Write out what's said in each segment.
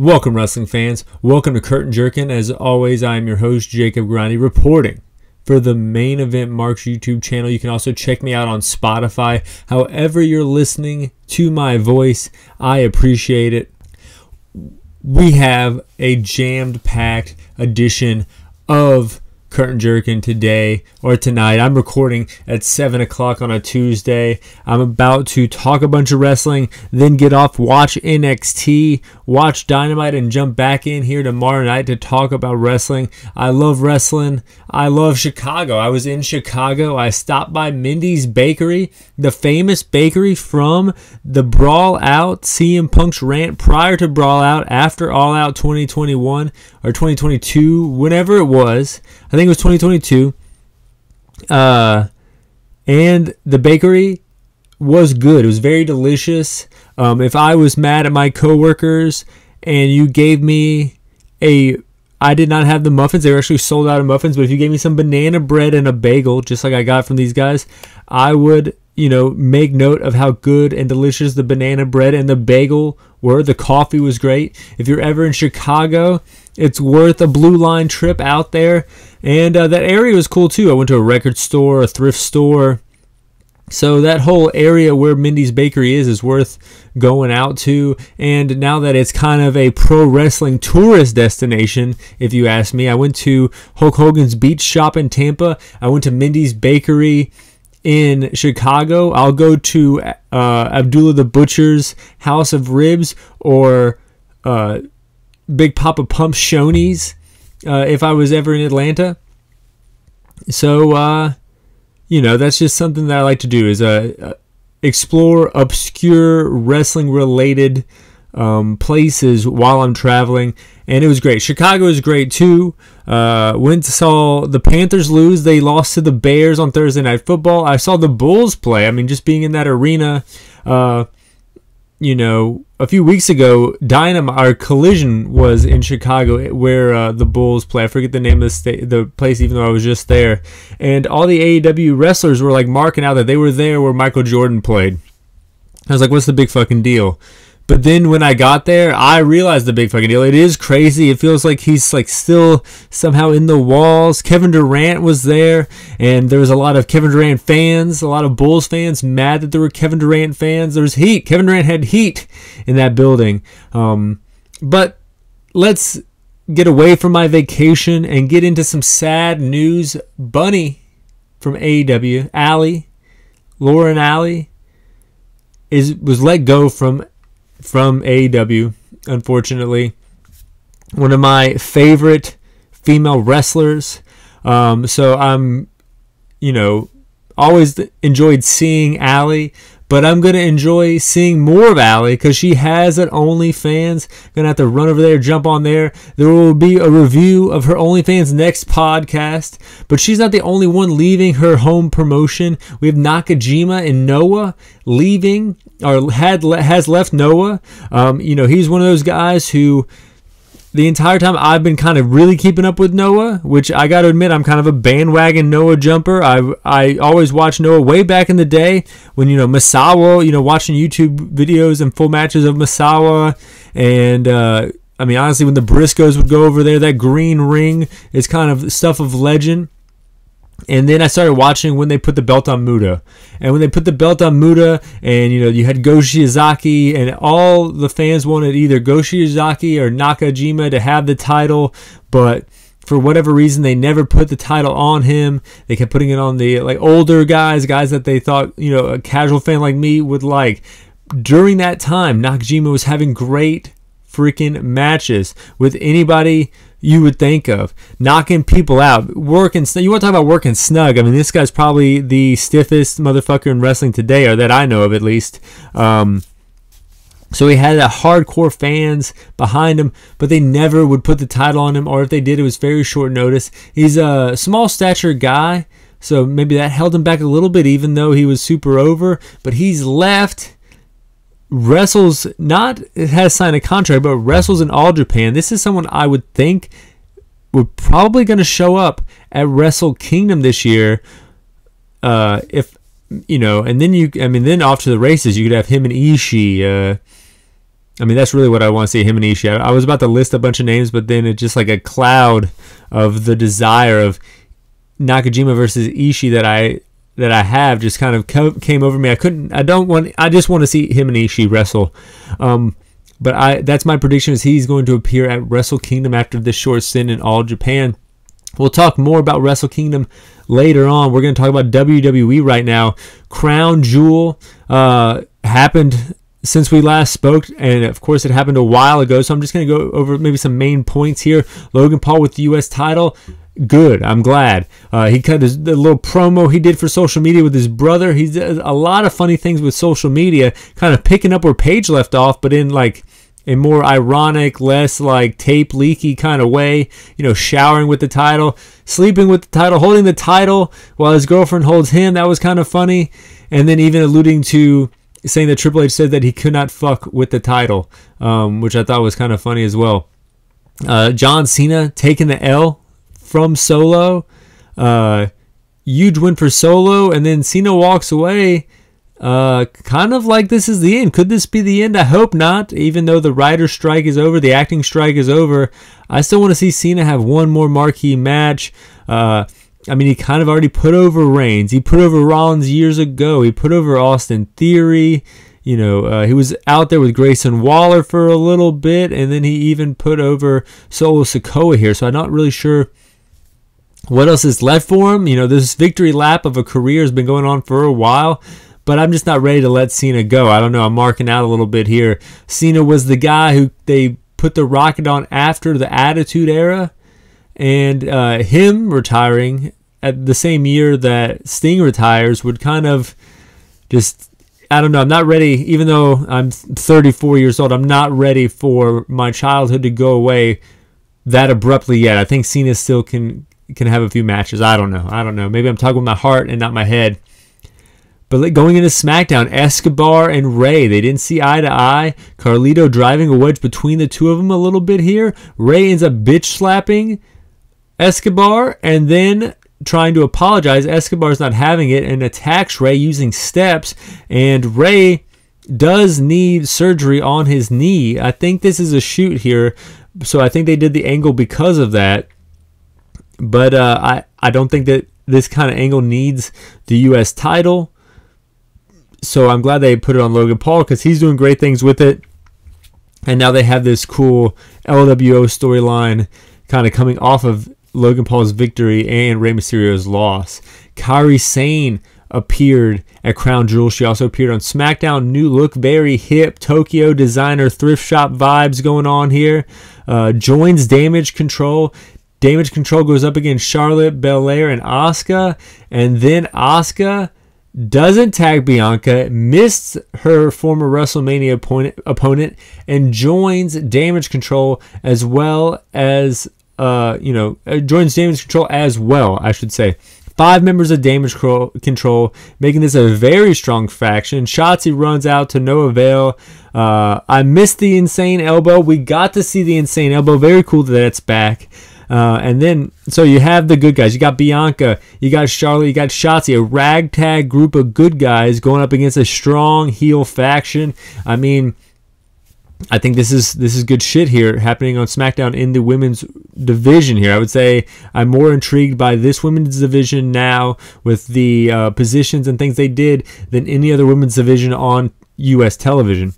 Welcome, wrestling fans. Welcome to Curtain Jerkin. As always, I am your host, Jacob Grondy, reporting for the main event Marks YouTube channel. You can also check me out on Spotify. However, you're listening to my voice, I appreciate it. We have a jammed packed edition of Curtain Jerkin today or tonight. I'm recording at 7 o'clock on a Tuesday. I'm about to talk a bunch of wrestling, then get off, watch NXT, watch Dynamite, and jump back in here tomorrow night to talk about wrestling. I love wrestling. I love Chicago. I was in Chicago. I stopped by Mindy's Bakery, the famous bakery from the Brawl Out, CM Punk's rant prior to Brawl Out, after All Out 2021 or 2022, whenever it was. I think it was 2022. Uh, and the bakery was good. It was very delicious. Um, if I was mad at my coworkers and you gave me a I did not have the muffins. They were actually sold out of muffins. But if you gave me some banana bread and a bagel, just like I got from these guys, I would, you know, make note of how good and delicious the banana bread and the bagel were. The coffee was great. If you're ever in Chicago, it's worth a blue line trip out there. And uh, that area was cool too. I went to a record store, a thrift store. So that whole area where Mindy's Bakery is is worth going out to. And now that it's kind of a pro wrestling tourist destination, if you ask me, I went to Hulk Hogan's Beach Shop in Tampa. I went to Mindy's Bakery in Chicago. I'll go to uh, Abdullah the Butcher's House of Ribs or uh, Big Papa Pump Shoney's uh, if I was ever in Atlanta. So, uh, you know, that's just something that I like to do is uh, explore obscure wrestling related um, places while I'm traveling. And it was great. Chicago is great too. Uh, went to saw the Panthers lose. They lost to the Bears on Thursday Night Football. I saw the Bulls play. I mean, just being in that arena, uh, you know, a few weeks ago, Dynamite, our collision was in Chicago where uh, the Bulls play. I forget the name of the state, the place, even though I was just there. And all the AEW wrestlers were like marking out that they were there where Michael Jordan played. I was like, what's the big fucking deal? But then when I got there, I realized the big fucking deal. It is crazy. It feels like he's like still somehow in the walls. Kevin Durant was there, and there was a lot of Kevin Durant fans, a lot of Bulls fans mad that there were Kevin Durant fans. There was heat. Kevin Durant had heat in that building. Um, but let's get away from my vacation and get into some sad news. Bunny from AEW, Allie, Lauren Allie, is was let go from from AEW, unfortunately. One of my favorite female wrestlers. Um, so I'm, you know, always enjoyed seeing Allie, but I'm gonna enjoy seeing more of Allie because she has an OnlyFans. Gonna have to run over there, jump on there. There will be a review of her OnlyFans next podcast. But she's not the only one leaving her home promotion. We have Nakajima and Noah leaving or had has left Noah. Um, you know, he's one of those guys who the entire time I've been kind of really keeping up with Noah, which I got to admit I'm kind of a bandwagon Noah jumper. I I always watched Noah way back in the day when you know Misawa, you know, watching YouTube videos and full matches of Misawa, and uh, I mean honestly when the Briscoes would go over there, that green ring is kind of stuff of legend. And then I started watching when they put the belt on Muta. And when they put the belt on Muta, and you know, you had Go Shiozaki, and all the fans wanted either Go Shiozaki or Nakajima to have the title, but for whatever reason they never put the title on him. They kept putting it on the like older guys, guys that they thought, you know, a casual fan like me would like. During that time, Nakajima was having great freaking matches with anybody you would think of knocking people out, working. You want to talk about working snug? I mean, this guy's probably the stiffest motherfucker in wrestling today, or that I know of at least. Um, so he had a hardcore fans behind him, but they never would put the title on him, or if they did, it was very short notice. He's a small stature guy, so maybe that held him back a little bit, even though he was super over. But he's left wrestles not has signed a contract, but wrestles in all Japan. This is someone I would think would probably going to show up at Wrestle Kingdom this year. Uh, if you know, and then you, I mean, then off to the races. You could have him and Ishii. Uh, I mean, that's really what I want to see him and Ishii. I was about to list a bunch of names, but then it's just like a cloud of the desire of Nakajima versus Ishii that I that I have just kind of came over me. I couldn't. I don't want. I just want to see him and Ishii wrestle. Um, but I that's my prediction is he's going to appear at Wrestle Kingdom after this short stint in All Japan. We'll talk more about Wrestle Kingdom later on. We're going to talk about WWE right now. Crown Jewel uh, happened since we last spoke, and of course it happened a while ago. So I'm just going to go over maybe some main points here. Logan Paul with the U.S. title. Good. I'm glad. Uh, he cut his the little promo he did for social media with his brother. He does a lot of funny things with social media, kind of picking up where Paige left off, but in like a more ironic, less like tape leaky kind of way. You know, showering with the title, sleeping with the title, holding the title while his girlfriend holds him. That was kind of funny. And then even alluding to saying that Triple H said that he could not fuck with the title, um, which I thought was kind of funny as well. Uh, John Cena taking the L from Solo. Uh, huge win for Solo, and then Cena walks away. Uh, kind of like this is the end. Could this be the end? I hope not. Even though the writer strike is over, the acting strike is over, I still want to see Cena have one more marquee match. Uh, I mean, he kind of already put over Reigns. He put over Rollins years ago. He put over Austin Theory. You know, uh, he was out there with Grayson Waller for a little bit, and then he even put over Solo Sikoa here. So I'm not really sure what else is left for him. You know, this victory lap of a career has been going on for a while but I'm just not ready to let Cena go. I don't know. I'm marking out a little bit here. Cena was the guy who they put the rocket on after the Attitude Era, and uh, him retiring at the same year that Sting retires would kind of just. I don't know. I'm not ready, even though I'm 34 years old, I'm not ready for my childhood to go away that abruptly yet. I think Cena still can can have a few matches. I don't know. I don't know. Maybe I'm talking with my heart and not my head. But going into SmackDown, Escobar and Ray, they didn't see eye to eye. Carlito driving a wedge between the two of them a little bit here. Ray ends up bitch slapping Escobar and then trying to apologize. Escobar's not having it and attacks Ray using steps. And Ray does need surgery on his knee. I think this is a shoot here. So I think they did the angle because of that. But uh, I, I don't think that this kind of angle needs the U.S. title so I'm glad they put it on Logan Paul because he's doing great things with it. And now they have this cool LWO storyline kind of coming off of Logan Paul's victory and Rey Mysterio's loss. Kairi Sane appeared at Crown Jewel. She also appeared on SmackDown. New look, very hip, Tokyo designer thrift shop vibes going on here. Uh, joins Damage Control. Damage Control goes up against Charlotte, Belair, and Asuka. And then Asuka doesn't tag Bianca, missed her former WrestleMania opponent, opponent and joins Damage Control as well as, uh, you know, uh, joins Damage Control as well, I should say. Five members of Damage Control, making this a very strong faction. Shotzi runs out to no avail. Uh, I missed the Insane Elbow. We got to see the Insane Elbow. Very cool that it's back. Uh, and then, so you have the good guys. You got Bianca, you got Charlotte, you got Shotzi, a ragtag group of good guys going up against a strong heel faction. I mean, I think this is this is good shit here happening on SmackDown in the women's division here. I would say I'm more intrigued by this women's division now with the uh, positions and things they did than any other women's division on U.S. television.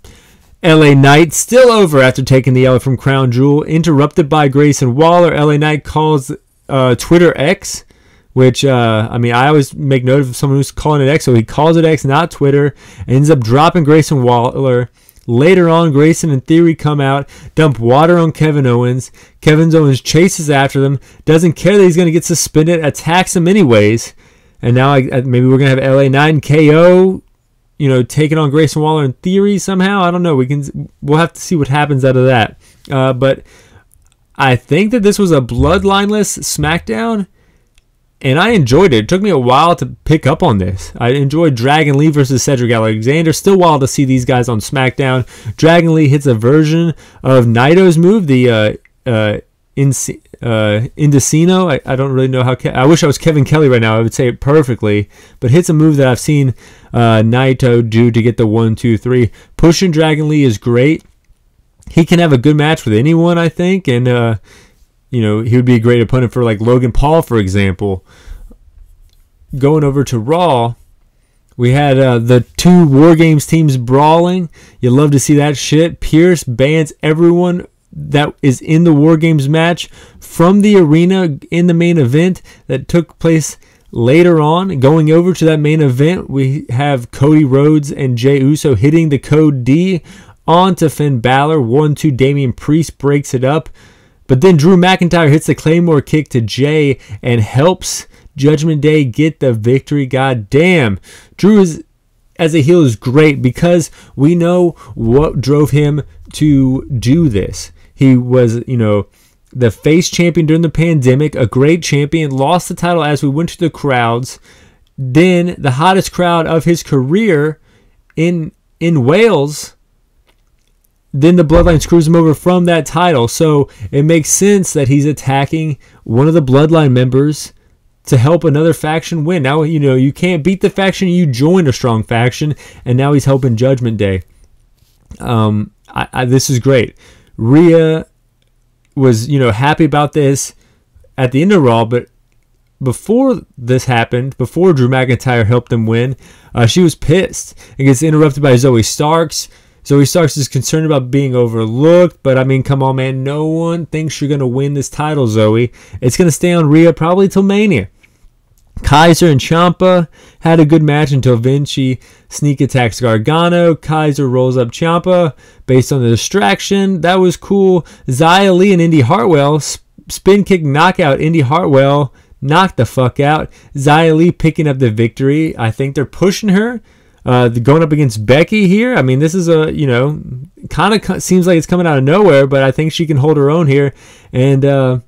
LA Knight still over after taking the L from Crown Jewel, interrupted by Grayson Waller. LA Knight calls uh, Twitter X, which uh, I mean I always make note of someone who's calling it X, so he calls it X, not Twitter. Ends up dropping Grayson Waller. Later on, Grayson and Theory come out, dump water on Kevin Owens. Kevin Owens chases after them, doesn't care that he's going to get suspended, attacks him anyways. And now I, maybe we're going to have LA Knight and KO you know, taking on Grayson Waller in theory somehow. I don't know. We can we'll have to see what happens out of that. Uh, but I think that this was a bloodlineless SmackDown, and I enjoyed it. It took me a while to pick up on this. I enjoyed Dragon Lee versus Cedric Alexander. Still wild to see these guys on SmackDown. Dragon Lee hits a version of Naito's move, the uh, uh, in uh, Indocino. I, I don't really know how. Ke- I wish I was Kevin Kelly right now. I would say it perfectly, but hits a move that I've seen uh, Naito do to get the one, two, three. Pushing Dragon Lee is great. he can have a good match with anyone, I think, and uh, you know he would be a great opponent for like Logan Paul, for example. Going over to Raw, we had uh, the two War Games teams brawling. You love to see that shit. Pierce bans everyone that is in the War Games match from the arena in the main event that took place later on. Going over to that main event, we have Cody Rhodes and Jey Uso hitting the code D onto Finn Balor. 1 2 Damian Priest breaks it up. But then Drew McIntyre hits the Claymore kick to Jey and helps Judgment Day get the victory. God damn. Drew is as a heel is great because we know what drove him to do this. He was, you know, the face champion during the pandemic, a great champion, lost the title as we went to the crowds. Then the hottest crowd of his career in in Wales then the bloodline screws him over from that title. So it makes sense that he's attacking one of the bloodline members to help another faction win. Now, you know, you can't beat the faction, you join a strong faction, and now he's helping Judgment Day. Um, I, I, this is great. Rhea was, you know, happy about this at the end of Raw, but before this happened, before Drew McIntyre helped them win, uh, she was pissed and gets interrupted by Zoey Starks. Zoey Starks is concerned about being overlooked, but I mean, come on, man. No one thinks you're going to win this title, Zoe. It's going to stay on Rhea probably till Mania. Kaiser and Ciampa had a good match until Vinci sneak attacks Gargano. Kaiser rolls up Ciampa based on the distraction. That was cool. Xia Li and Indi Hartwell spin kick knockout. Indi Hartwell knocked the fuck out. Xia Li picking up the victory. I think they're pushing her. Uh, going up against Becky here, I mean, this is a, you know, kind of seems like it's coming out of nowhere, but I think she can hold her own here. And, uh,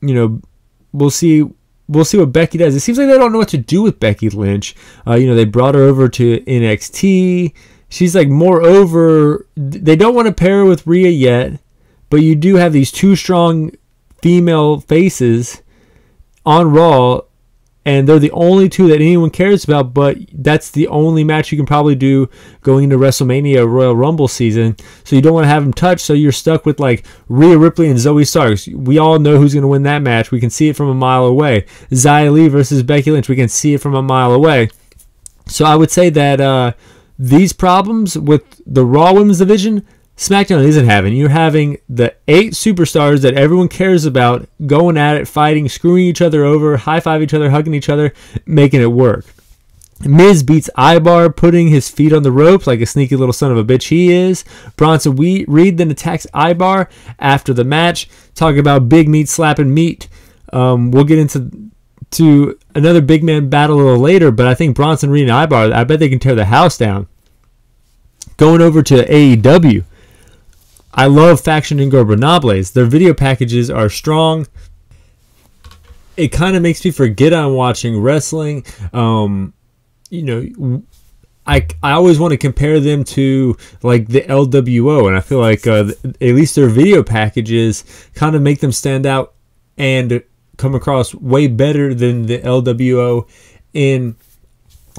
you know, we'll see. We'll see what Becky does. It seems like they don't know what to do with Becky Lynch. Uh, you know, they brought her over to NXT. She's like moreover. They don't want to pair her with Rhea yet, but you do have these two strong female faces on Raw and they're the only two that anyone cares about, but that's the only match you can probably do going into WrestleMania Royal Rumble season. So you don't want to have them touch, so you're stuck with like Rhea Ripley and Zoey Starks. We all know who's going to win that match. We can see it from a mile away. Xia Li versus Becky Lynch. We can see it from a mile away. So I would say that uh, these problems with the Raw Women's Division SmackDown isn't having. You're having the eight superstars that everyone cares about going at it, fighting, screwing each other over, high five each other, hugging each other, making it work. Miz beats Ivar, putting his feet on the ropes like a sneaky little son of a bitch he is. Bronson Reed then attacks Ivar after the match, talking about big meat slapping meat. Um, we'll get into to another big man battle a little later, but I think Bronson Reed and Ivar, I bet they can tear the house down. Going over to AEW, I love Faction Ingobernables. Their video packages are strong. It kind of makes me forget I'm watching wrestling. Um, you know, I, I always want to compare them to like the LWO, and I feel like uh, at least their video packages kind of make them stand out and come across way better than the LWO in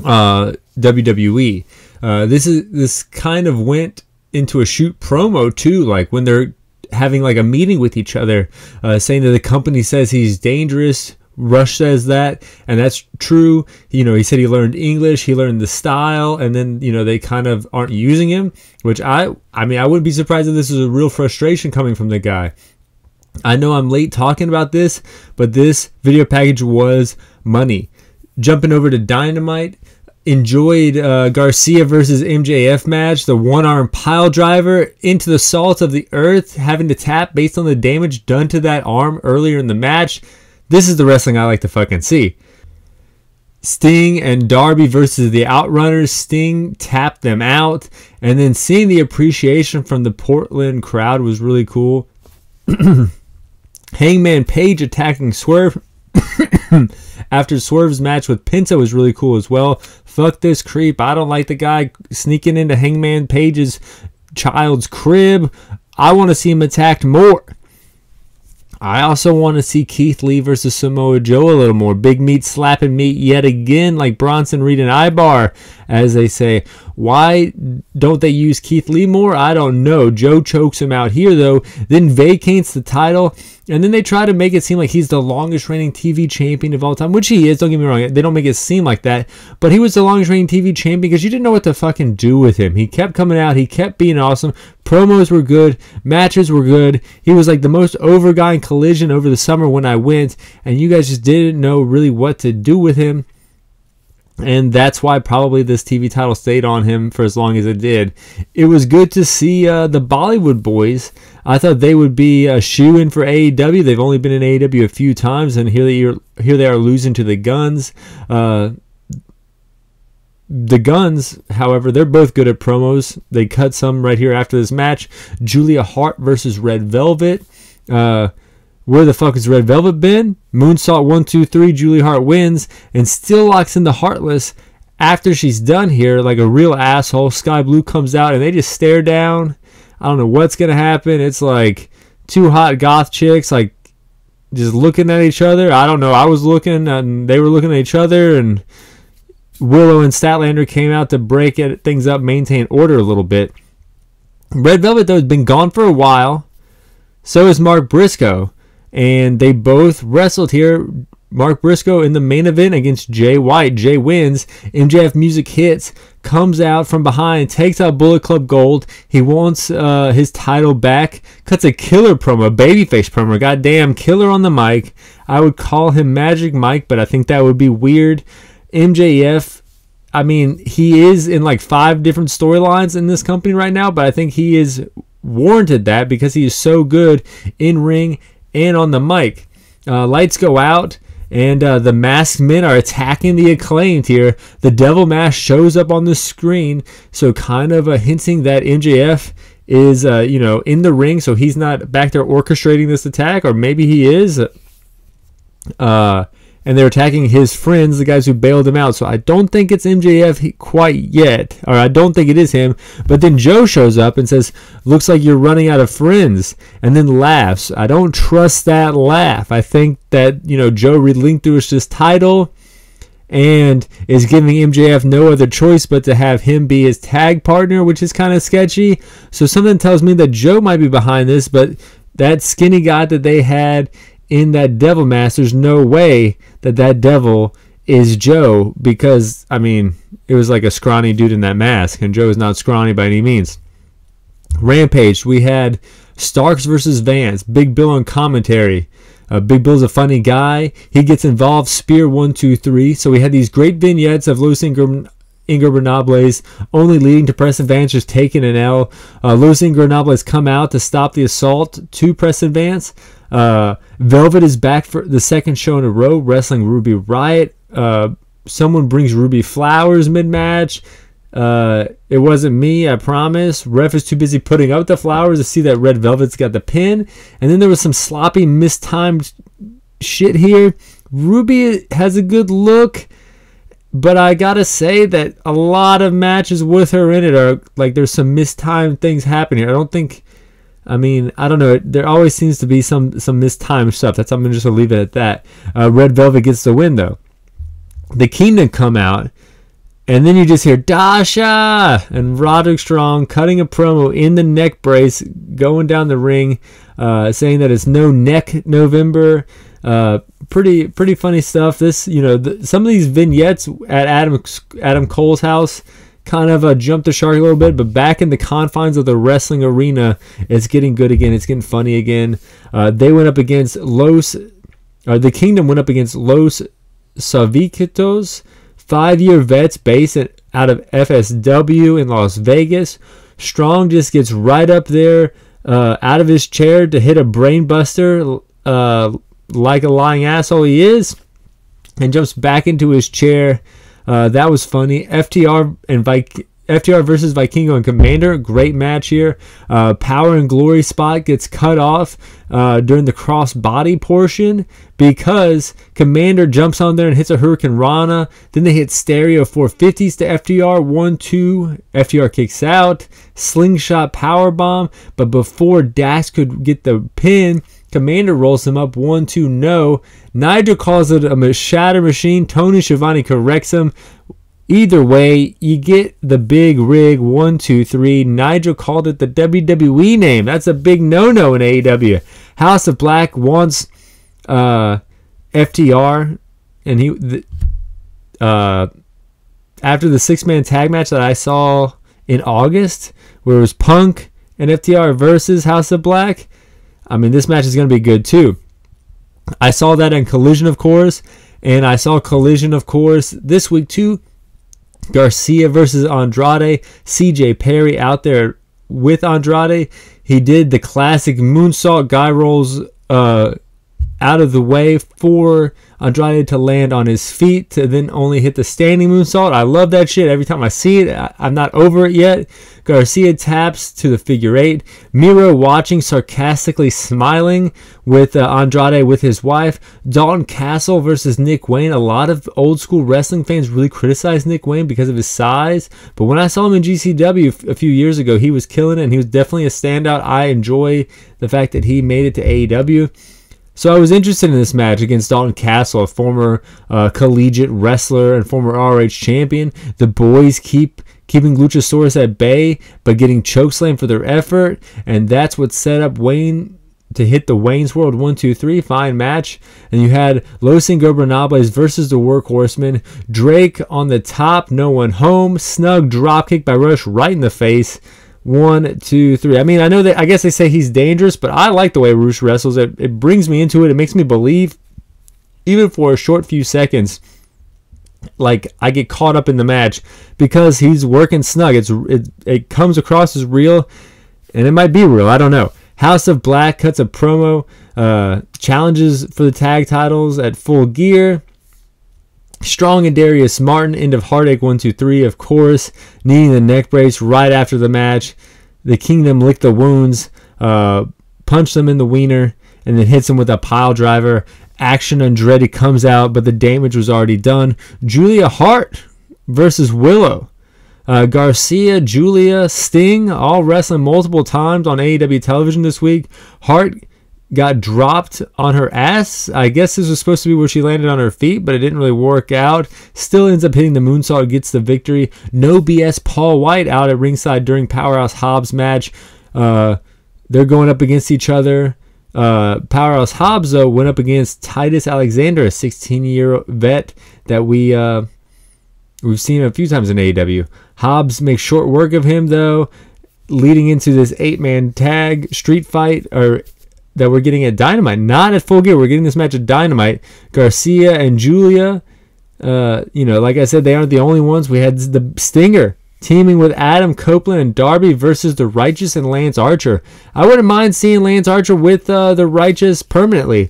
uh, WWE. Uh, this is this kind of went into a shoot promo too, like when they're having like a meeting with each other, uh, saying that the company says he's dangerous. Rush says that, and that's true. You know, he said he learned English, he learned the style, and then you know they kind of aren't using him. Which I, I mean, I wouldn't be surprised if this is a real frustration coming from the guy. I know I'm late talking about this, but this video package was money. Jumping over to Dynamite, enjoyed uh, Garcia versus MJF match, the one arm pile driver into the salt of the earth, having to tap based on the damage done to that arm earlier in the match. This is the wrestling I like to fucking see. Sting and Darby versus the Outrunners. Sting tapped them out, and then seeing the appreciation from the Portland crowd was really cool. Hangman Page attacking Swerve after Swerve's match with Penta was really cool as well. Fuck this creep. I don't like the guy sneaking into Hangman Page's child's crib. I want to see him attacked more. I also want to see Keith Lee versus Samoa Joe a little more. Big meat slapping meat yet again, like Bronson Reed and Ivar, as they say. Why don't they use Keith Lee more? I don't know. Joe chokes him out here, though, then vacates the title. And then they try to make it seem like he's the longest reigning TV champion of all time, which he is. Don't get me wrong. They don't make it seem like that. But he was the longest reigning TV champion because you didn't know what to fucking do with him. He kept coming out. He kept being awesome. Promos were good. Matches were good. He was like the most over guy in collision over the summer when I went. And you guys just didn't know really what to do with him and that's why probably this TV title stayed on him for as long as it did. It was good to see uh, the Bollywood boys. I thought they would be a shoe in for AEW. They've only been in AEW a few times, and here they are, here they are losing to the Guns. Uh, the Guns, however, they're both good at promos. They cut some right here after this match. Julia Hart versus Red Velvet. Uh, where the fuck has Red Velvet been? Moonsault 1 2 3, Julie Hart wins and still locks in the Heartless after she's done here like a real asshole. Skye Blue comes out and they just stare down. I don't know what's going to happen. It's like two hot goth chicks like just looking at each other. I don't know. I was looking and they were looking at each other and Willow and Statlander came out to break it, things up, maintain order a little bit. Red Velvet though has been gone for a while. So is Mark Briscoe and they both wrestled here. Mark Briscoe in the main event against Jay White. Jay wins. MJF music hits, comes out from behind, takes out Bullet Club Gold. He wants uh, his title back. Cuts a killer promo, babyface promo. Goddamn, killer on the mic. I would call him Magic Mike, but I think that would be weird. MJF, I mean, he is in like five different storylines in this company right now, but I think he is warranted that because he is so good in ring and on the mic. Uh, lights go out, and uh, the masked men are attacking the acclaimed here. The devil mask shows up on the screen, so kind of uh, hinting that MJF is, uh, you know, in the ring, so he's not back there orchestrating this attack, or maybe he is. Uh, and they're attacking his friends, the guys who bailed him out. So I don't think it's MJF quite yet, or I don't think it is him. But then Joe shows up and says, "Looks like you're running out of friends," and then laughs. I don't trust that laugh. I think that you know Joe relinquished his title and is giving MJF no other choice but to have him be his tag partner, which is kind of sketchy. So something tells me that Joe might be behind this, but that skinny guy that they had in that devil mask, there's no way that that devil is Joe because, I mean, it was like a scrawny dude in that mask, and Joe is not scrawny by any means. Rampage, we had Starks versus Vance, Big Bill on commentary. Uh, Big Bill's a funny guy. He gets involved, spear one, two, three. So we had these great vignettes of Los Ingram Ingobernables, only leading to Preston Vance just taking an L. Uh, Los Ingobernables come out to stop the assault to Preston Vance. Uh, Velvet is back for the second show in a row, wrestling Ruby Riot. Uh, someone brings Ruby flowers mid match. Uh, it wasn't me, I promise. Ref is too busy putting up the flowers to see that Red Velvet's got the pin. And then there was some sloppy, mistimed shit here. Ruby has a good look, but I gotta say that a lot of matches with her in it are like there's some mistimed things happening. I don't think I mean, I don't know. There always seems to be some some mistimed stuff. That's I'm just gonna leave it at that. Uh, Red Velvet gets the win though. The Kingdom come out, and then you just hear Dasha and Roderick Strong cutting a promo in the neck brace, going down the ring, uh, saying that it's no neck November. Uh, pretty pretty funny stuff. This you know the, some of these vignettes at Adam Adam Cole's house kind of uh, jumped the shark a little bit, but back in the confines of the wrestling arena, it's getting good again. It's getting funny again. Uh, they went up against Los, uh, the Kingdom went up against Los Saviquitos, five-year vets based at, out of FSW in Las Vegas. Strong just gets right up there, uh, out of his chair to hit a brainbuster, uh, like a lying asshole he is, and jumps back into his chair uh, that was funny. FTR and Vic- FTR versus Vikingo and Komander, great match here. Uh, power and glory spot gets cut off uh, during the cross body portion because Komander jumps on there and hits a Hurricanrana. Then they hit stereo 450s to FTR, 1 2. FTR kicks out, slingshot power bomb. But before Dax could get the pin, Komander rolls him up 1 2 no. Nigel calls it a shatter machine. Tony Schiavone corrects him. Either way, you get the big rig one, two, three. Nigel called it the WWE name. That's a big no no in AEW. House of Black wants uh, FTR, and he the, uh, after the six man tag match that I saw in August, where it was Punk and FTR versus House of Black. I mean, this match is going to be good too. I saw that in Collision, of course, and I saw Collision, of course, this week too. Garcia versus Andrade. CJ Perry out there with Andrade. He did the classic moonsault guy rolls uh, out of the way for Andrade to land on his feet to then only hit the standing moonsault. I love that shit. Every time I see it, I, am not over it yet. Garcia taps to the figure eight. Miro watching, sarcastically smiling with uh, Andrade with his wife. Dalton Castle versus Nick Wayne. A lot of old school wrestling fans really criticize Nick Wayne because of his size, but when I saw him in GCW a few years ago, he was killing it and he was definitely a standout. I enjoy the fact that he made it to AEW. So I was interested in this match against Dalton Castle, a former uh, collegiate wrestler and former RH champion. The boys keep keeping Luchasaurus at bay, but getting chokeslam for their effort, and that's what set up Wayne to hit the Wayne's World 1 2 3 fine match. And you had Los Ingobernables versus the Workhorsemen. Drake on the top, no one home. Snug dropkick by Rush right in the face. One, two, three. I mean, I know that I guess they say he's dangerous, but I like the way Rush wrestles. It, it brings me into it. It makes me believe, even for a short few seconds, like I get caught up in the match because he's working snug. It's it, it comes across as real, and it might be real. I don't know. House of Black cuts a promo, uh, challenges for the tag titles at full gear. Strong and Darius Martin, end of Heartache 1 2 3, of course, needing the neck brace right after the match. The Kingdom lick the wounds, uh, punch them in the wiener, and then hits him with a pile driver. Action Andretti comes out, but the damage was already done. Julia Hart versus Willow. Uh, Garcia, Julia, Sting, all wrestling multiple times on AEW television this week. Hart got dropped on her ass. I guess this was supposed to be where she landed on her feet, but it didn't really work out. Still ends up hitting the moonsault, gets the victory. No BS. Paul White out at ringside during Powerhouse Hobbs match. Uh, they're going up against each other. Uh, Powerhouse Hobbs though went up against Titus Alexander, a 16-year old vet that we uh, we've seen a few times in AEW. Hobbs makes short work of him though, leading into this eight-man tag street fight or that we're getting at Dynamite, not at Full Gear. We're getting this match at Dynamite. Garcia and Julia, uh, you know, like I said, they aren't the only ones. We had the Stinger teaming with Adam Copeland and Darby versus the Righteous and Lance Archer. I wouldn't mind seeing Lance Archer with uh, the Righteous permanently.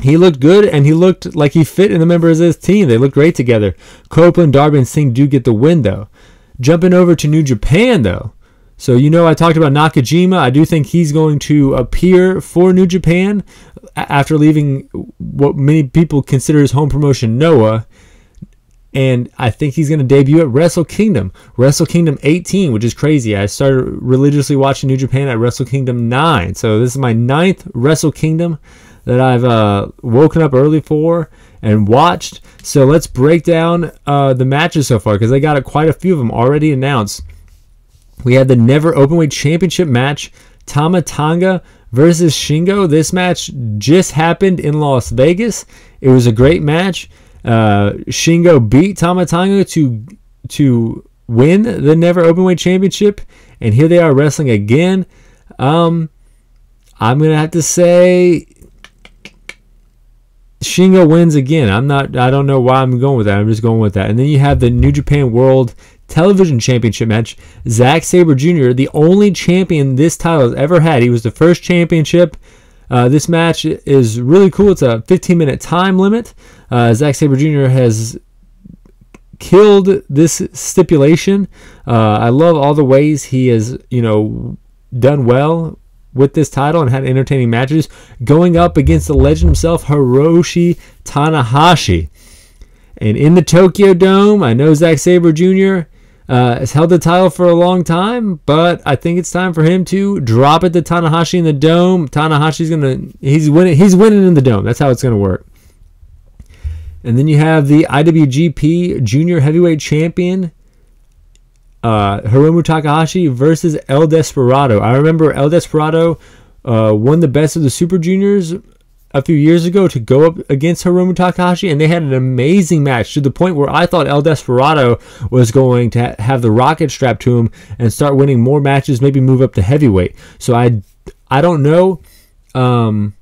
He looked good and he looked like he fit in the members of his team. They looked great together. Copeland, Darby, and Sting do get the win though. Jumping over to New Japan though. So, you know, I talked about Nakajima. I do think he's going to appear for New Japan after leaving what many people consider his home promotion, Noah. And I think he's going to debut at Wrestle Kingdom, Wrestle Kingdom 18, which is crazy. I started religiously watching New Japan at Wrestle Kingdom 9. So this is my ninth Wrestle Kingdom that I've uh, woken up early for and watched. So let's break down uh, the matches so far because I got quite a few of them already announced. We had the Never Openweight Championship match, Tama Tonga versus Shingo. This match just happened in Las Vegas. It was a great match. Uh, Shingo beat Tama Tonga to to win the Never Openweight Championship, and here they are wrestling again. Um, I'm gonna have to say Shingo wins again. I'm not. I don't know why I'm going with that. I'm just going with that. And then you have the New Japan World Television Championship match. Zack Sabre Jr., the only champion this title has ever had. He was the first championship. Uh, this match is really cool. It's a 15 minute time limit. Uh, Zack Sabre Jr. has killed this stipulation. Uh, I love all the ways he has, you know, done well with this title and had entertaining matches, going up against the legend himself, Hiroshi Tanahashi. And in the Tokyo Dome, I know Zack Sabre Jr. Uh, has held the title for a long time, but I think it's time for him to drop it to Tanahashi in the dome. Tanahashi's gonna he's winning he's winning in the dome. That's how it's gonna work. And then you have the IWGP Junior Heavyweight Champion uh, Hiromu Takahashi versus El Desperado. I remember El Desperado uh, won the best of the Super Juniors a few years ago to go up against Hiromu Takahashi, and they had an amazing match to the point where I thought El Desperado was going to ha- have the rocket strapped to him and start winning more matches, maybe move up to heavyweight. So I, I don't know. Um,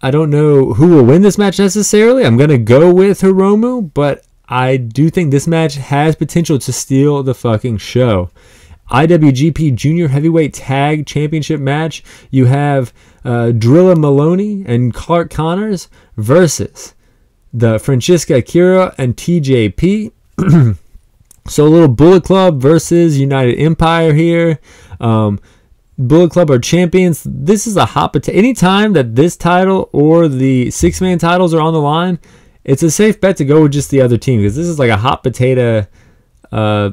I don't know who will win this match necessarily. I'm gonna go with Hiromu, but I do think this match has potential to steal the fucking show. IWGP Junior Heavyweight Tag Championship match. You have uh, Drilla Moloney and Clark Connors versus the Francesco Akira and TJP. so a little Bullet Club versus United Empire here. Um, Bullet Club are champions. This is a hot potato. Anytime that this title or the six man titles are on the line, it's a safe bet to go with just the other team because this is like a hot potato, uh,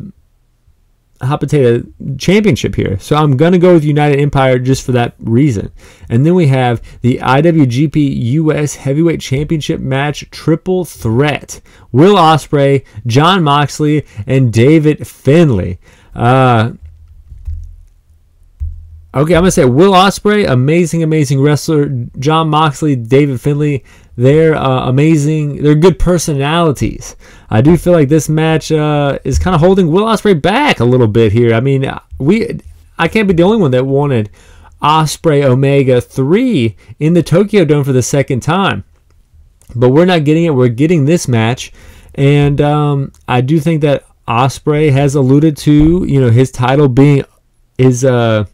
hot potato championship here. So I'm gonna go with United Empire just for that reason. And then we have the IWGP US Heavyweight Championship match triple threat: Will Ospreay, Jon Moxley, and David Finlay. Uh, Okay, I'm gonna say Will Ospreay, amazing, amazing wrestler. Jon Moxley, David Finlay, they're uh, amazing. They're good personalities. I do feel like this match uh, is kind of holding Will Ospreay back a little bit here. I mean, we, I can't be the only one that wanted Ospreay Omega three in the Tokyo Dome for the second time, but we're not getting it. We're getting this match, and um, I do think that Ospreay has alluded to you know his title being is uh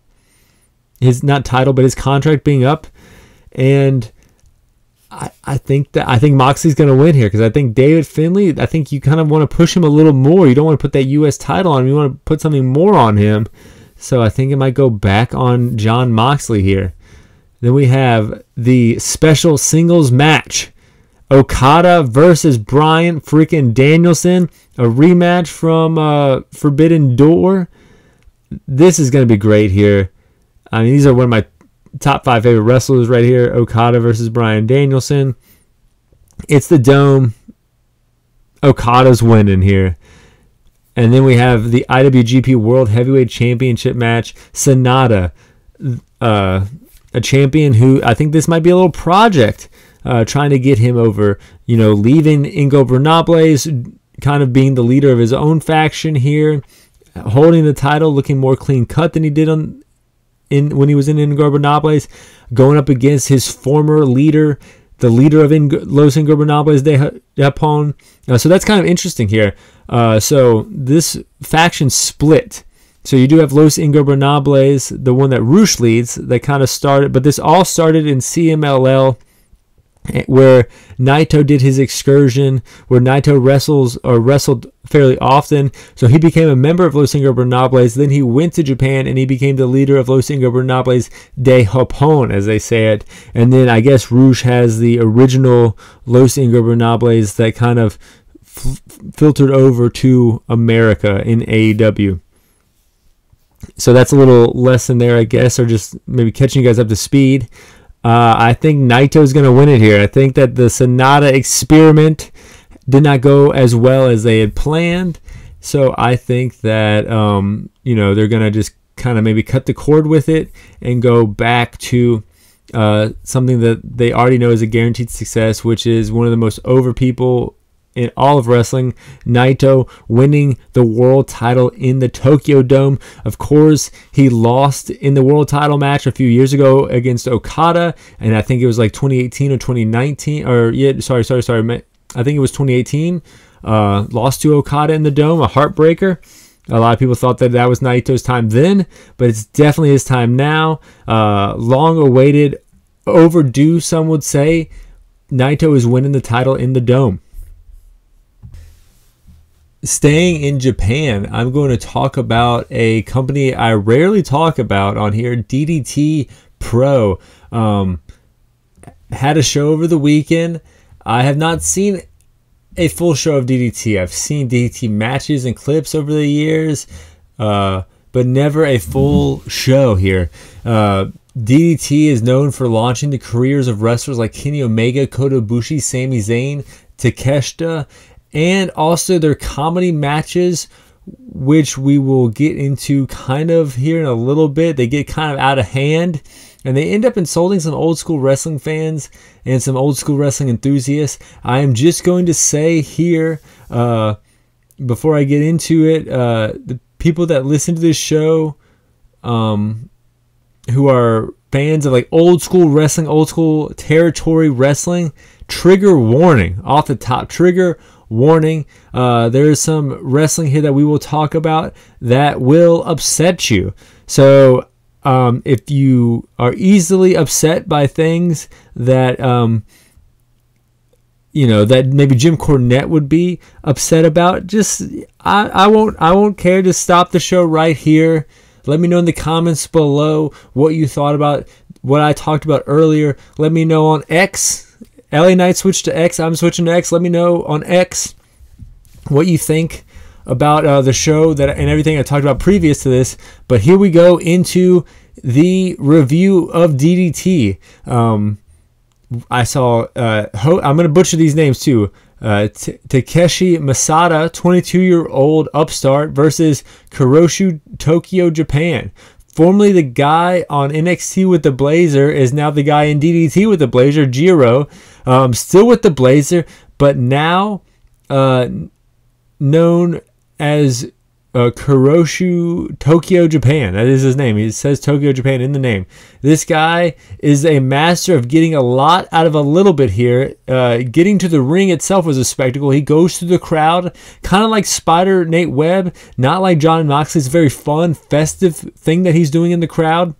his not title, but his contract being up, and I, I think that I think Moxley's going to win here because I think David Finlay. I think you kind of want to push him a little more. You don't want to put that U.S. title on him. You want to put something more on him. So I think it might go back on Jon Moxley here. Then we have the special singles match. Okada versus Bryan freaking Danielson, a rematch from uh, Forbidden Door. This is going to be great here. I mean, these are one of my top five favorite wrestlers right here Okada versus Bryan Danielson. It's the Dome. Okada's winning here. And then we have the IWGP World Heavyweight Championship match. Sanada, uh, a champion who I think this might be a little project, uh, trying to get him over. You know, leaving Ingobernables, kind of being the leader of his own faction here, holding the title, looking more clean cut than he did on in when he was in Ingobernables, going up against his former leader, the leader of Ing- Los Ingobernables de Japón. Uh, so that's kind of interesting here. Uh, so this faction split. So you do have Los Ingobernables, the one that Rush leads, that kind of started, but this all started in CMLL where Naito did his excursion, where Naito wrestles or wrestled fairly often. So he became a member of Los Ingobernables. Then he went to Japan and he became the leader of Los Ingobernables de Japón, as they say it. And then I guess Rush has the original Los Ingobernables that kind of filtered over to America in AEW. So that's a little lesson there, I guess, or just maybe catching you guys up to speed. Uh, I think Naito's going to win it here. I think that the Sanada experiment did not go as well as they had planned. So I think that, um, you know, they're going to just kind of maybe cut the cord with it and go back to uh, something that they already know is a guaranteed success, which is one of the most over people in all of wrestling. Naito winning the world title in the Tokyo Dome. Of course, he lost in the world title match a few years ago against Okada, and I think it was like 2018 or 2019, or yeah, sorry, sorry, sorry. I think it was 2018. Uh, lost to Okada in the Dome, a heartbreaker. A lot of people thought that that was Naito's time then, but it's definitely his time now. Uh, long awaited, overdue, some would say. Naito is winning the title in the Dome. Staying in Japan, I'm going to talk about a company I rarely talk about on here, DDT Pro. Um, had a show over the weekend. I have not seen a full show of DDT. I've seen DDT matches and clips over the years, uh, but never a full show here. Uh, DDT is known for launching the careers of wrestlers like Kenny Omega, Kota Ibushi, Sami Zayn, Takeshita, and also their comedy matches, which we will get into kind of here in a little bit. They get kind of out of hand and they end up insulting some old school wrestling fans and some old school wrestling enthusiasts. I am just going to say here, uh, before I get into it, uh, the people that listen to this show, um, who are fans of like old school wrestling, old school territory wrestling, trigger warning off the top. Trigger warning. Uh, there is some wrestling here that we will talk about that will upset you. So um, if you are easily upset by things that um, you know that maybe Jim Cornette would be upset about, just I, I won't I won't care to stop the show right here. Let me know in the comments below what you thought about what I talked about earlier. Let me know on X. LA Knight switched to X. I'm switching to X. Let me know on X what you think about uh, the show that and everything I talked about previous to this. But here we go into the review of DDT. Um, I saw. Uh, I'm gonna butcher these names too. Uh, Takeshi Masada, 22 year old upstart, versus Kuroshio Tokyo Japan. Formerly the guy on NXT with the Blazer is now the guy in DDT with the Blazer, Jiro. Um, still with the Blazer, but now uh, known as uh, Kuroshio Tokyo Japan. That is his name. He says Tokyo Japan in the name. This guy is a master of getting a lot out of a little bit here. Uh, getting to the ring itself was a spectacle. He goes through the crowd, kind of like Spider Nate Webb, not like Jon Moxley. It's a very fun, festive thing that he's doing in the crowd.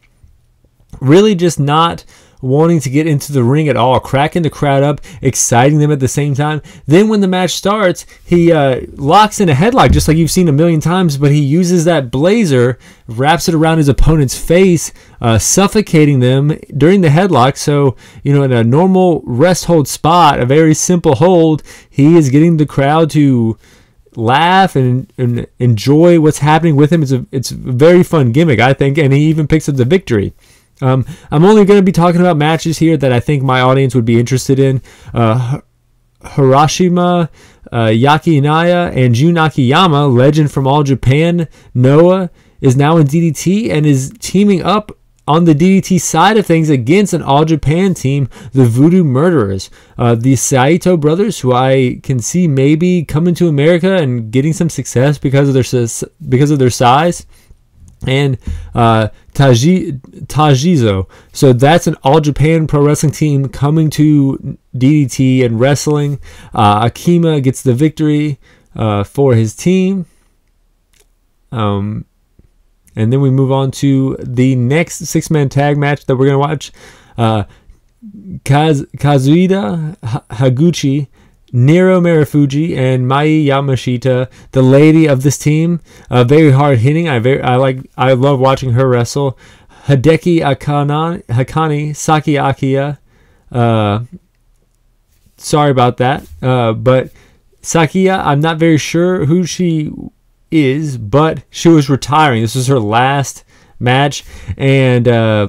Really, just not wanting to get into the ring at all, cracking the crowd up, exciting them at the same time. Then when the match starts, he uh, locks in a headlock just like you've seen a million times, but he uses that blazer, wraps it around his opponent's face, uh, suffocating them during the headlock. So, you know, in a normal rest hold spot, a very simple hold, he is getting the crowd to laugh and, and enjoy what's happening with him. It's a, it's a very fun gimmick, I think, and he even picks up the victory. Um, I'm only going to be talking about matches here that I think my audience would be interested in. Uh, Hiroshima, uh, Yaki Inaya, and Jun Akiyama, legend from All Japan, Noah, is now in DDT and is teaming up on the DDT side of things against an All Japan team, the Voodoo Murderers. Uh, the Saito brothers, who I can see maybe coming to America and getting some success because of their because of their size and uh, Taji, Tajizo. So that's an All Japan Pro Wrestling team coming to DDT and wrestling. Uh, Akima gets the victory uh, for his team. Um, and then we move on to the next six man tag match that we're going to watch. Uh, Kaz, Kazusada Higuchi Nero Marufuji and Mai Yamashita, the lady of this team, uh, very hard hitting. I very I like I love watching her wrestle. Hideki Akana, Hakani, Saki Akia. Uh, sorry about that, uh, but Sakia, I'm not very sure who she is, but she was retiring. This was her last match, and uh,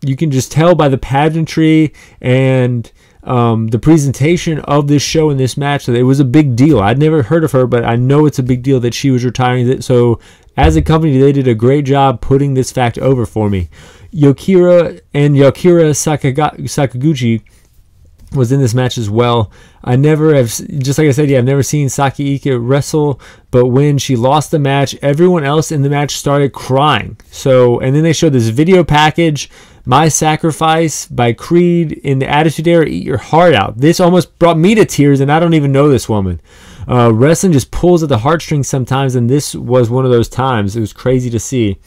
you can just tell by the pageantry and um, the presentation of this show and this match that it was a big deal. I'd never heard of her, but I know it's a big deal that she was retiring. So, as a company, they did a great job putting this fact over for me. Yokira and Yokira Sakaguchi was in this match as well. I never have, just like I said, yeah, I've never seen Saki Ike wrestle, but when she lost the match, everyone else in the match started crying. So, and then they showed this video package my Sacrifice by Creed in the Attitude Era, Eat Your Heart Out. This almost brought me to tears, and I don't even know this woman. Uh, wrestling just pulls at the heartstrings sometimes, and this was one of those times. It was crazy to see.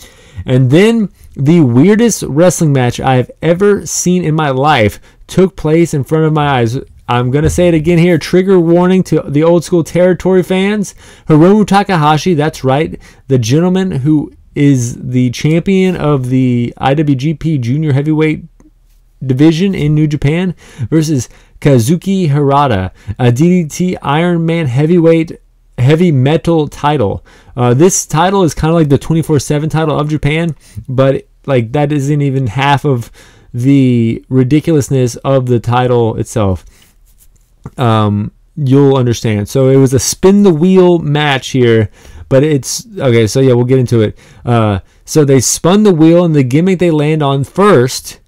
And then the weirdest wrestling match I have ever seen in my life took place in front of my eyes. I'm going to say it again here. Trigger warning to the old school territory fans. Hiromu Takahashi, that's right, the gentleman who is the champion of the IWGP Junior Heavyweight division in New Japan versus Kazuki Harada, a DDT Iron Man Heavyweight Heavy Metal title. Uh, this title is kind of like the 24/7 title of Japan, but like that isn't even half of the ridiculousness of the title itself. Um, you'll understand. So it was a spin the wheel match here, but it's okay. So yeah, we'll get into it. Uh, so they spun the wheel, and the gimmick they land on first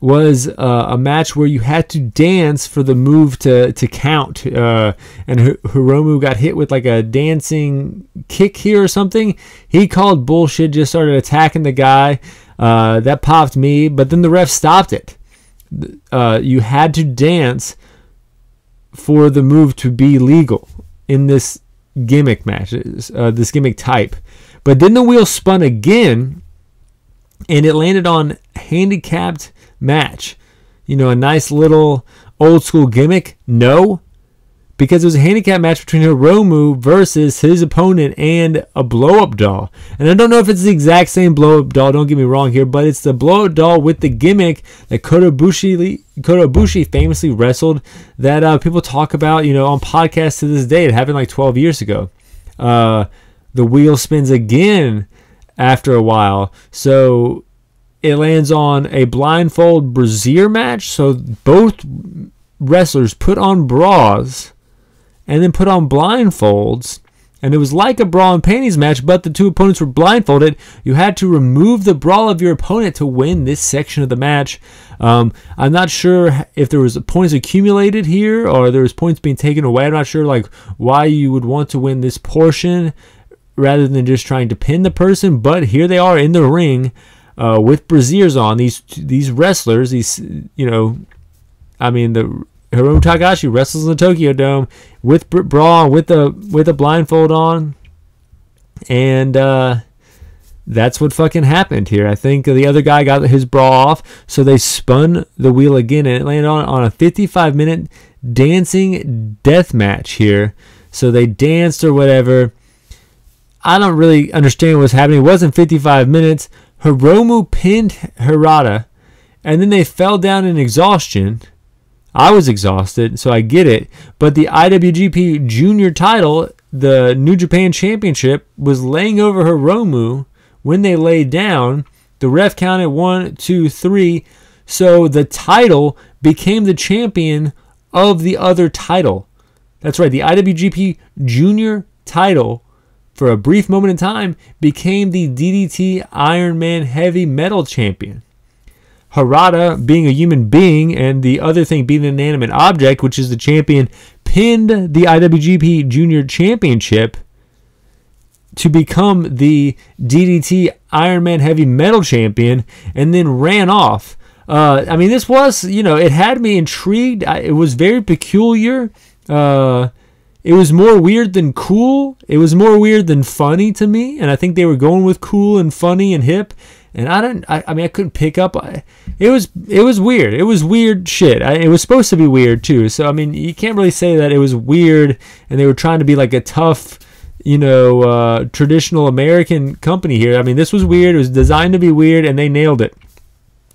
was uh, a match where you had to dance for the move to to count. Uh, and Hiromu got hit with like a dancing kick here or something. He called bullshit, just started attacking the guy. Uh, that popped me, but then the ref stopped it. Uh, you had to dance for the move to be legal in this gimmick matches, uh, this gimmick type. But then the wheel spun again, and it landed on handicapped match. You know, a nice little old school gimmick? No. Because it was a handicap match between Hiromu versus his opponent and a blow up doll. And I don't know if it's the exact same blow up doll, don't get me wrong here, but it's the blow up doll with the gimmick that Kota Ibushi, famously wrestled that uh, people talk about, you know, on podcasts to this day. It happened like 12 years ago. Uh, the wheel spins again after a while. So it lands on a blindfold brassiere match. So both wrestlers put on bras and then put on blindfolds. And it was like a bra and panties match, but the two opponents were blindfolded. You had to remove the bra of your opponent to win this section of the match. Um, I'm not sure if there was points accumulated here or there was points being taken away. I'm not sure like why you would want to win this portion rather than just trying to pin the person. But here they are in the ring uh, with brasiers on. These these wrestlers, these you know, I mean the Hiromu Takahashi wrestles in the Tokyo Dome with bra with a with a blindfold on, and uh, that's what fucking happened here. I think the other guy got his bra off, so they spun the wheel again, and it landed on on a 55 minute dancing death match here. So they danced or whatever. I don't really understand what's happening. It wasn't 55 minutes. Hiromu pinned Harada, and then they fell down in exhaustion. I was exhausted, so I get it. But the IWGP Junior title, the New Japan Championship, was laying over Hiromu when they laid down. The ref counted one, two, three. So the title became the champion of the other title. That's right, the IWGP Junior title for a brief moment in time, became the DDT Iron Man Heavy Metal Champion. Harada, being a human being, and the other thing being an inanimate object, which is the champion, pinned the IWGP Junior Championship to become the DDT Iron Man Heavy Metal Champion, and then ran off. Uh, I mean, this was, you know, it had me intrigued. It was very peculiar. Uh, it was more weird than cool. It was more weird than funny to me, and I think they were going with cool and funny and hip. And I didn't. I, I mean, I couldn't pick up. It was. It was weird. It was weird shit. I, it was supposed to be weird too. So I mean, you can't really say that it was weird, and they were trying to be like a tough, you know, uh, traditional American company here. I mean, this was weird. It was designed to be weird, and they nailed it.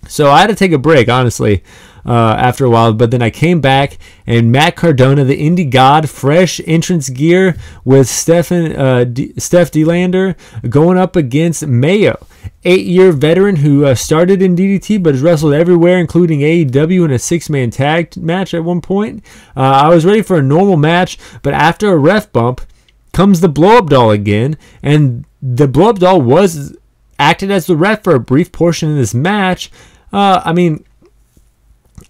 So I had to take a break, honestly uh, after a while. But then I came back, and Matt Cardona, the indie god, fresh entrance gear with Stephen uh, D- Steph DeLander going up against MAO, eight-year veteran who uh, started in DDT but has wrestled everywhere, including AEW in a six-man tag match at one point. Uh, I was ready for a normal match, but after a ref bump comes the blow-up doll again, and the blow-up doll was acted as the ref for a brief portion of this match. Uh, I mean,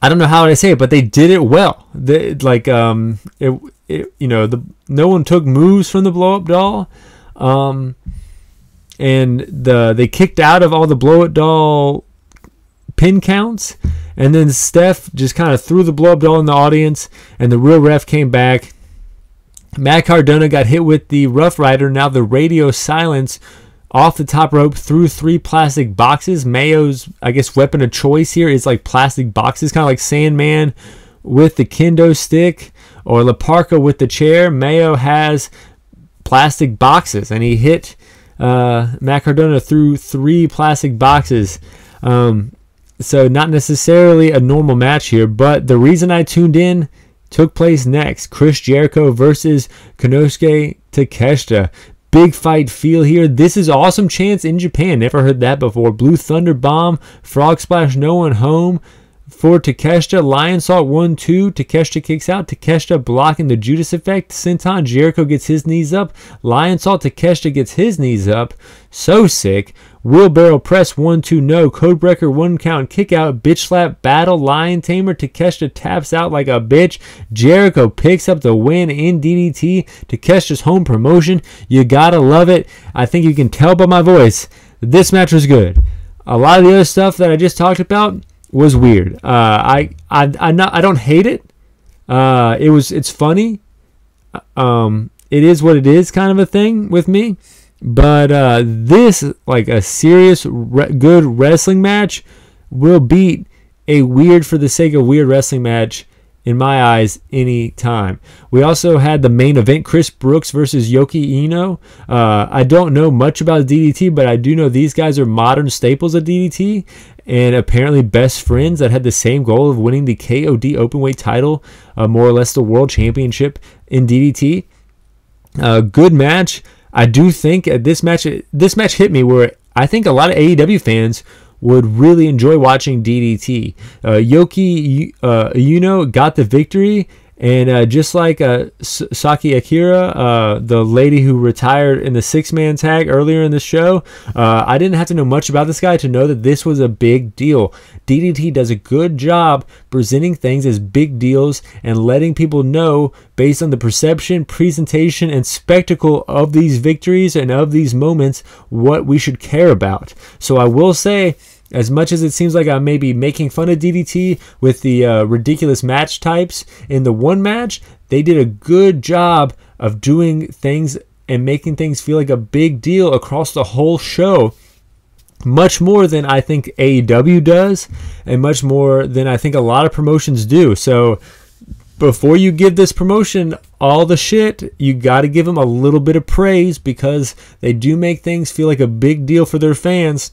I don't know how to say it, but they did it well. They, like um, it, it, you know, the no one took moves from the blow up doll, um, and the they kicked out of all the blow up doll pin counts, and then Steph just kind of threw the blow up doll in the audience, and the real ref came back. Matt Cardona got hit with the Rough Rider. Now the radio silence off the top rope through three plastic boxes. MAO's, I guess, weapon of choice here is like plastic boxes, kind of like Sandman with the kendo stick or La Parka with the chair. Mayo has plastic boxes, and he hit uh, Matt Cardona through three plastic boxes. Um, so not necessarily a normal match here, but the reason I tuned in took place next. Chris Jericho versus Konosuke Takeshita big fight feel here. This is awesome chance in Japan. Never heard that before. Blue Thunder Bomb, Frog Splash, no one home for Takeshita. Lionsault 1 2. Takeshita kicks out. Takeshita blocking the Judas effect. Senton Jericho gets his knees up. Lionsault Takeshita gets his knees up. So sick. Wheelbarrow press 1 2 no. Codebreaker 1 count kick out. Bitch slap battle. Lion Tamer. Takeshita taps out like a bitch. Jericho picks up the win in DDT. Takeshita's home promotion. You gotta love it. I think you can tell by my voice this match was good. A lot of the other stuff that I just talked about was weird. Uh, I I I not I don't hate it. Uh, it was it's funny. Um, it is what it is, kind of a thing with me. But uh, this like a serious re- good wrestling match will beat a weird for the sake of weird wrestling match in my eyes, any time. We also had the main event Chris Brookes versus Yuki Ueno. Uh, I don't know much about DDT, but I do know these guys are modern staples of DDT and apparently best friends that had the same goal of winning the KOD Openweight title, uh, more or less the world championship in DDT. Uh, good match. I do think at this match, this match hit me where I think a lot of AEW fans would really enjoy watching DDT. Uh, Yoki uh, Uno got the victory, and uh, just like uh, Saki Akira, uh, the lady who retired in the six man tag earlier in the show, uh, I didn't have to know much about this guy to know that this was a big deal. DDT does a good job presenting things as big deals and letting people know based on the perception, presentation, and spectacle of these victories and of these moments what we should care about. So I will say, as much as it seems like I may be making fun of DDT with the uh, ridiculous match types in the one match, they did a good job of doing things and making things feel like a big deal across the whole show. Much more than I think AEW does, and much more than I think a lot of promotions do. So, before you give this promotion all the shit, you got to give them a little bit of praise because they do make things feel like a big deal for their fans.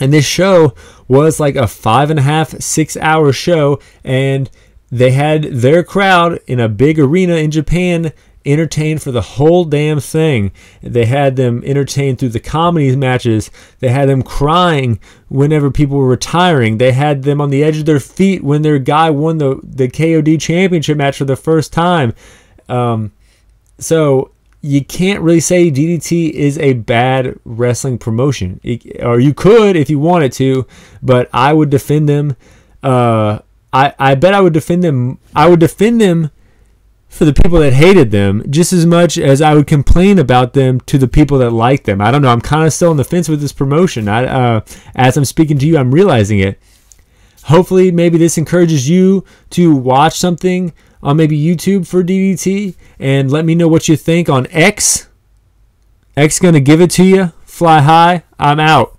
And this show was like a five and a half, six hour show, and they had their crowd in a big arena in Japan entertained for the whole damn thing. They had them entertained through the comedy matches. They had them crying whenever people were retiring. They had them on the edge of their feet when their guy won the, the KOD championship match for the first time. Um, so you can't really say DDT is a bad wrestling promotion, it, or you could if you wanted to, but I would defend them. Uh, I I bet I would defend them. I would defend them for the people that hated them just as much as I would complain about them to the people that liked them. I don't know. I'm kind of still on the fence with this promotion. I, uh, as I'm speaking to you, I'm realizing it. Hopefully, maybe this encourages you to watch something on maybe YouTube for DDT and let me know what you think on X. X gonna give it to you. Fly high. I'm out.